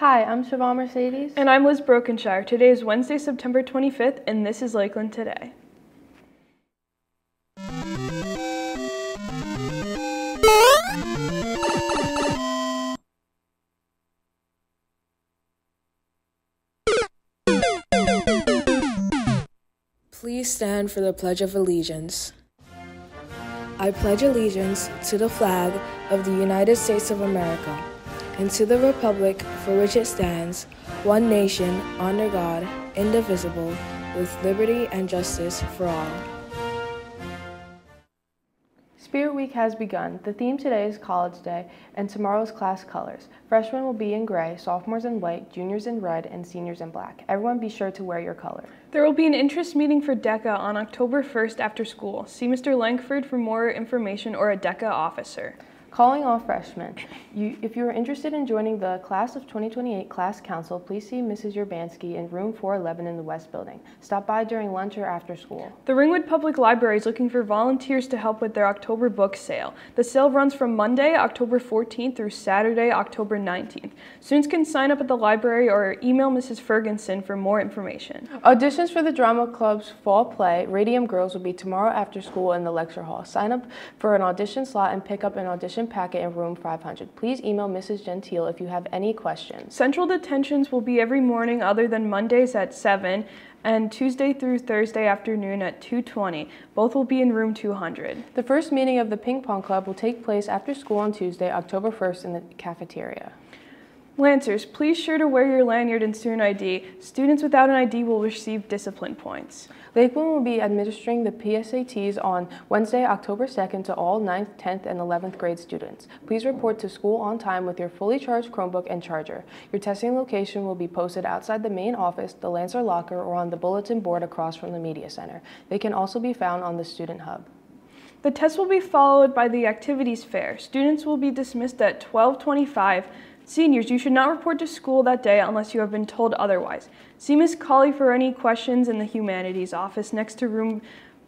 Hi, I'm Siobhan Mercedes. And I'm Liz Brokenshire. Today is Wednesday, September 25th, and this is Lakeland Today. Please stand for the Pledge of Allegiance. I pledge allegiance to the flag of the United States of America and to the republic for which it stands, one nation, under God, indivisible, with liberty and justice for all. Spirit Week has begun. The theme today is College Day, and tomorrow's class colors. Freshmen will be in gray, sophomores in white, juniors in red, and seniors in black. Everyone be sure to wear your color. There will be an interest meeting for DECA on October 1st after school. See Mr. Langford for more information or a DECA officer. Calling all freshmen. You, if you are interested in joining the Class of 2028 Class Council, please see Mrs. Urbanski in room 411 in the West Building. Stop by during lunch or after school. The Ringwood Public Library is looking for volunteers to help with their October book sale. The sale runs from Monday, October 14th through Saturday, October 19th. Students can sign up at the library or email Mrs. Ferguson for more information. Auditions for the Drama Club's fall play, Radium Girls, will be tomorrow after school in the lecture hall. Sign up for an audition slot and pick up an audition packet in room 500. Please email Mrs. Gentile if you have any questions. Central detentions will be every morning other than Mondays at 7 and Tuesday through Thursday afternoon at 2:20. Both will be in room 200. The first meeting of the Ping Pong Club will take place after school on Tuesday, October 1st in the cafeteria. Lancers, please sure to wear your lanyard and student ID. Students without an ID will receive discipline points. Lakeland will be administering the PSATs on Wednesday, October 2nd to all 9th, 10th, and 11th grade students. Please report to school on time with your fully charged Chromebook and charger. Your testing location will be posted outside the main office, the Lancer locker, or on the bulletin board across from the Media Center. They can also be found on the Student Hub. The test will be followed by the activities fair. Students will be dismissed at 1225 Seniors, you should not report to school that day unless you have been told otherwise. See Ms. Colley for any questions in the Humanities office next to room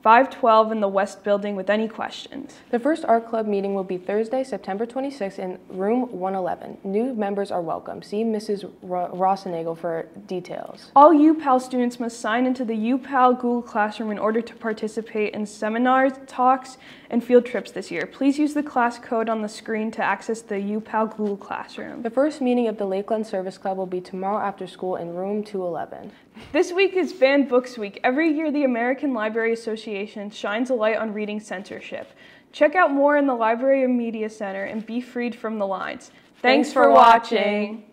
512 in the West Building with any questions. The first art club meeting will be Thursday, September 26th in room 111. New members are welcome. See Mrs. Ro- Rossenagel for details. All UPAL students must sign into the UPAL Google Classroom in order to participate in seminars, talks, and field trips this year. Please use the class code on the screen to access the UPAL Google Classroom. The first meeting of the Lakeland Service Club will be tomorrow after school in room 211. This week is Banned Books Week. Every year, the American Library Association shines a light on reading censorship. Check out more in the Library and Media Center and be freed from the lines. Thanks, Thanks for, for watching.